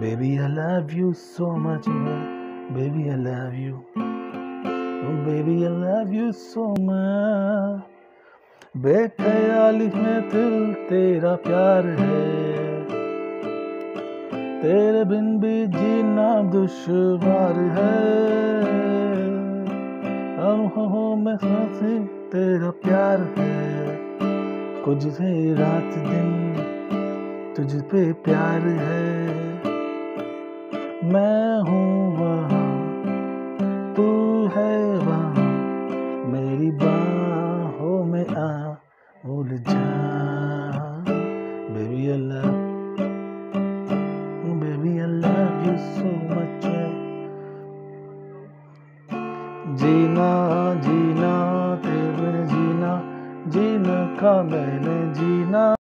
Baby, I love you so much. Baby, I love you. Oh, baby, I love you so much. बेख्याली में दिल तेरा प्यार है तेरे बिन भी जीना दुश्वार है अनुभवों में साँसें तेरा प्यार है कुछ से रात दिन तुझ पे प्यार है मैं हूँ वहाँ, तू है वहाँ, मेरी बाहों में आ, भूल जा। Baby love baby you so much जीना जीना, तेरे जीना जीना का मैंने जीना।